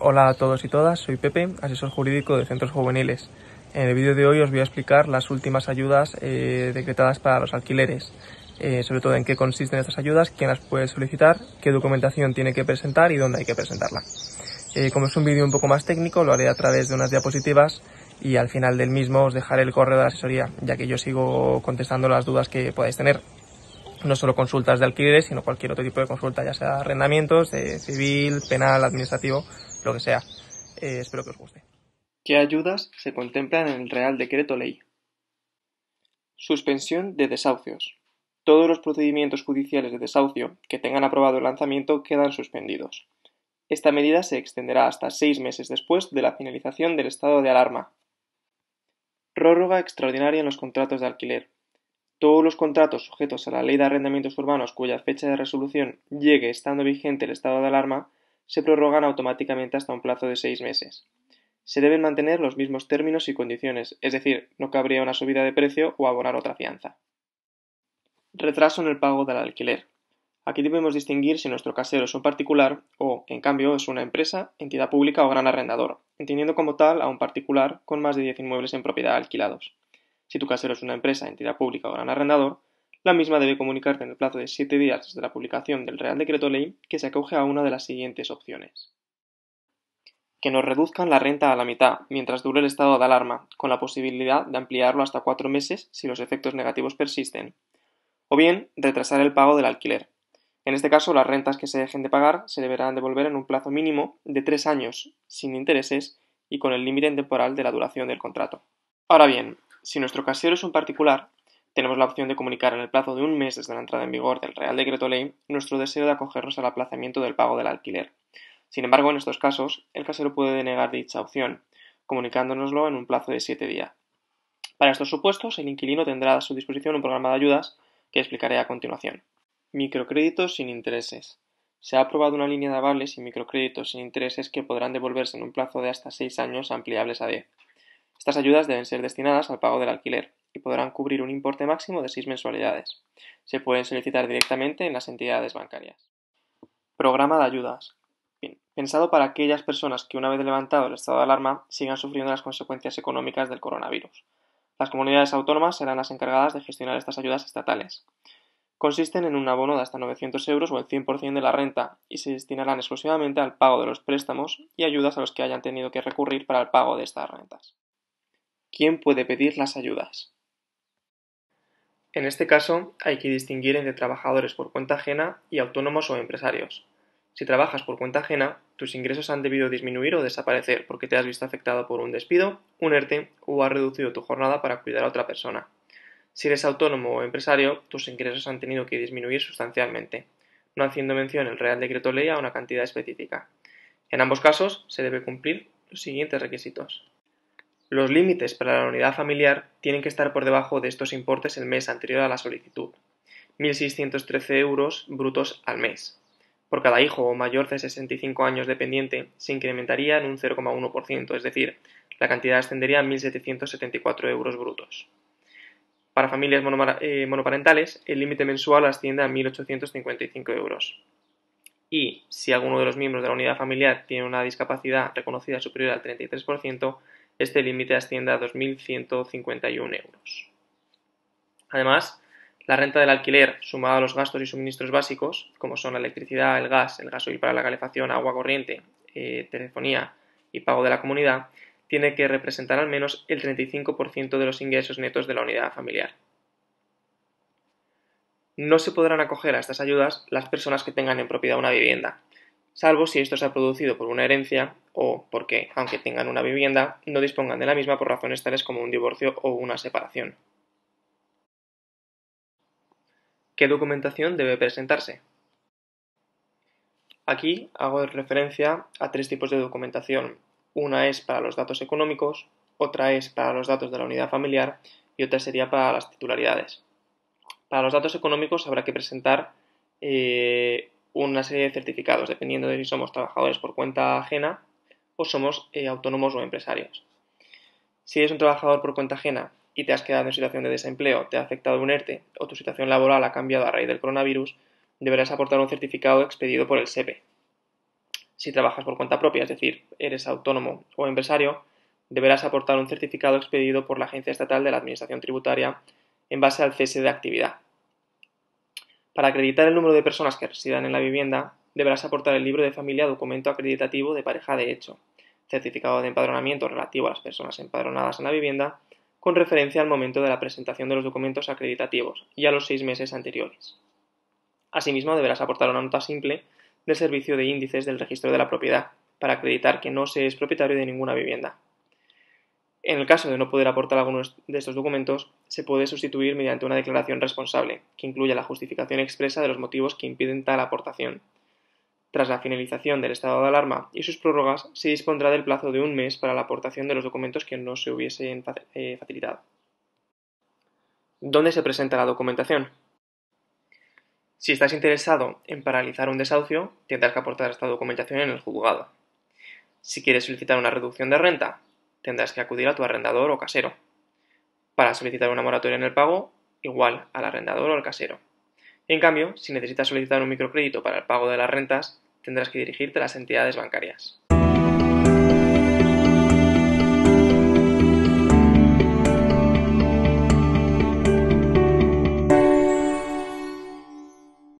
Hola a todos y todas, soy Pepe, asesor jurídico de centros juveniles. En el vídeo de hoy os voy a explicar las últimas ayudas eh, decretadas para los alquileres, eh, sobre todo en qué consisten estas ayudas, quién las puede solicitar, qué documentación tiene que presentar y dónde hay que presentarla. Eh, como es un vídeo un poco más técnico, lo haré a través de unas diapositivas y al final del mismo os dejaré el correo de asesoría, ya que yo sigo contestando las dudas que podáis tener no solo consultas de alquileres, sino cualquier otro tipo de consulta, ya sea arrendamientos, civil, penal, administrativo, lo que sea. Eh, espero que os guste. ¿Qué ayudas se contemplan en el Real Decreto Ley? Suspensión de desahucios. Todos los procedimientos judiciales de desahucio que tengan aprobado el lanzamiento quedan suspendidos. Esta medida se extenderá hasta seis meses después de la finalización del estado de alarma. Prórroga extraordinaria en los contratos de alquiler. Todos los contratos sujetos a la Ley de Arrendamientos Urbanos cuya fecha de resolución llegue estando vigente el estado de alarma se prorrogan automáticamente hasta un plazo de seis meses. Se deben mantener los mismos términos y condiciones, es decir, no cabría una subida de precio o abonar otra fianza. Retraso en el pago del alquiler. Aquí debemos distinguir si nuestro casero es un particular o, en cambio, es una empresa, entidad pública o gran arrendador, entendiendo como tal a un particular con más de 10 inmuebles en propiedad alquilados. Si tu casero es una empresa, entidad pública o gran arrendador, la misma debe comunicarte en el plazo de siete días desde la publicación del Real Decreto Ley que se acoge a una de las siguientes opciones. Que nos reduzcan la renta a la mitad mientras dure el estado de alarma, con la posibilidad de ampliarlo hasta cuatro meses si los efectos negativos persisten. O bien, retrasar el pago del alquiler. En este caso, las rentas que se dejen de pagar se deberán devolver en un plazo mínimo de tres años, sin intereses y con el límite temporal de la duración del contrato. Ahora bien, si nuestro casero es un particular, tenemos la opción de comunicar en el plazo de un mes desde la entrada en vigor del Real Decreto Ley nuestro deseo de acogernos al aplazamiento del pago del alquiler. Sin embargo, en estos casos, el casero puede denegar dicha opción, comunicándonoslo en un plazo de siete días. Para estos supuestos, el inquilino tendrá a su disposición un programa de ayudas que explicaré a continuación. Microcréditos sin intereses. Se ha aprobado una línea de avales y microcréditos sin intereses que podrán devolverse en un plazo de hasta seis años ampliables a diez. Estas ayudas deben ser destinadas al pago del alquiler y podrán cubrir un importe máximo de seis mensualidades. Se pueden solicitar directamente en las entidades bancarias. Programa de ayudas. pensado para aquellas personas que una vez levantado el estado de alarma sigan sufriendo las consecuencias económicas del coronavirus. Las comunidades autónomas serán las encargadas de gestionar estas ayudas estatales. Consisten en un abono de hasta 900 euros o el 100% de la renta y se destinarán exclusivamente al pago de los préstamos y ayudas a los que hayan tenido que recurrir para el pago de estas rentas. ¿Quién puede pedir las ayudas? En este caso, hay que distinguir entre trabajadores por cuenta ajena y autónomos o empresarios. Si trabajas por cuenta ajena, tus ingresos han debido disminuir o desaparecer porque te has visto afectado por un despido, un ERTE o has reducido tu jornada para cuidar a otra persona. Si eres autónomo o empresario, tus ingresos han tenido que disminuir sustancialmente, no haciendo mención el Real Decreto Ley a una cantidad específica. En ambos casos, se debe cumplir los siguientes requisitos. Los límites para la unidad familiar tienen que estar por debajo de estos importes el mes anterior a la solicitud, 1.613 euros brutos al mes. Por cada hijo o mayor de 65 años dependiente se incrementaría en un 0,1%, es decir, la cantidad ascendería a 1.774 euros brutos. Para familias eh, monoparentales, el límite mensual asciende a 1.855 euros. Y si alguno de los miembros de la unidad familiar tiene una discapacidad reconocida superior al 33%, este límite asciende a 2.151 euros. Además, la renta del alquiler, sumada a los gastos y suministros básicos, como son la electricidad, el gas, el gasoil para la calefacción, agua corriente, eh, telefonía y pago de la comunidad, tiene que representar al menos el 35% de los ingresos netos de la unidad familiar. No se podrán acoger a estas ayudas las personas que tengan en propiedad una vivienda, salvo si esto se ha producido por una herencia o porque, aunque tengan una vivienda, no dispongan de la misma por razones tales como un divorcio o una separación. ¿Qué documentación debe presentarse? Aquí hago referencia a tres tipos de documentación. Una es para los datos económicos, otra es para los datos de la unidad familiar y otra sería para las titularidades. Para los datos económicos habrá que presentar eh, una serie de certificados, dependiendo de si somos trabajadores por cuenta ajena o somos eh, autónomos o empresarios. Si eres un trabajador por cuenta ajena y te has quedado en situación de desempleo, te ha afectado un ERTE o tu situación laboral ha cambiado a raíz del coronavirus, deberás aportar un certificado expedido por el SEPE. Si trabajas por cuenta propia, es decir, eres autónomo o empresario, deberás aportar un certificado expedido por la Agencia Estatal de la Administración Tributaria en base al cese de actividad. Para acreditar el número de personas que residan en la vivienda, deberás aportar el libro de familia documento acreditativo de pareja de hecho, certificado de empadronamiento relativo a las personas empadronadas en la vivienda, con referencia al momento de la presentación de los documentos acreditativos y a los seis meses anteriores. Asimismo, deberás aportar una nota simple del servicio de índices del registro de la propiedad, para acreditar que no se es propietario de ninguna vivienda. En el caso de no poder aportar alguno de estos documentos, se puede sustituir mediante una declaración responsable, que incluya la justificación expresa de los motivos que impiden tal aportación. Tras la finalización del estado de alarma y sus prórrogas, se dispondrá del plazo de un mes para la aportación de los documentos que no se hubiesen eh, facilitado. ¿Dónde se presenta la documentación? Si estás interesado en paralizar un desahucio, tendrás que aportar esta documentación en el juzgado. Si quieres solicitar una reducción de renta, tendrás que acudir a tu arrendador o casero. Para solicitar una moratoria en el pago, igual al arrendador o al casero. En cambio, si necesitas solicitar un microcrédito para el pago de las rentas, tendrás que dirigirte a las entidades bancarias.